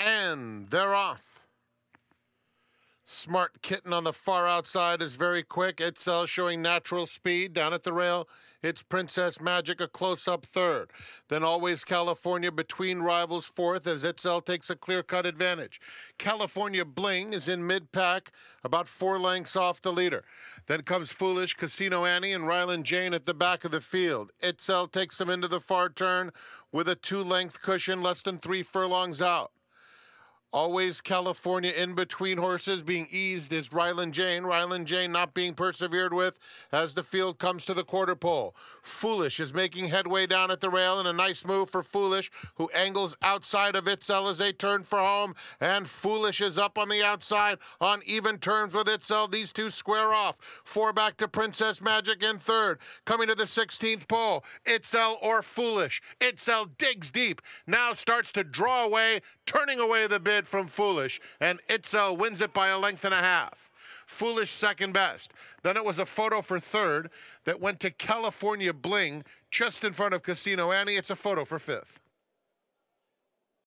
And they're off. Smart Kitten on the far outside is very quick. Itzel showing natural speed down at the rail. It's Princess Magic a close up third. Then Always California between rivals fourth as Itzel takes a clear cut advantage. California Bling is in mid pack, about four lengths off the leader. Then comes Foolish, Casino Annie, and Ryland Jane at the back of the field. Itzel takes them into the far turn with a two length cushion, less than three furlongs out. Always California in between horses being eased is Ryland Jane. Ryland Jane not being persevered with as the field comes to the quarter pole. Foolish is making headway down at the rail and a nice move for Foolish who angles outside of Itzel as they turn for home. And Foolish is up on the outside on even terms with Itzel. These two square off. Four back to Princess Magic in third. Coming to the 16th pole. Itzel or Foolish. Itzel digs deep. Now starts to draw away, turning away the bid from Foolish, and Itzel wins it by a length and a half. Foolish second best. Then it was a photo for third that went to California Bling just in front of Casino Annie. It's a photo for fifth.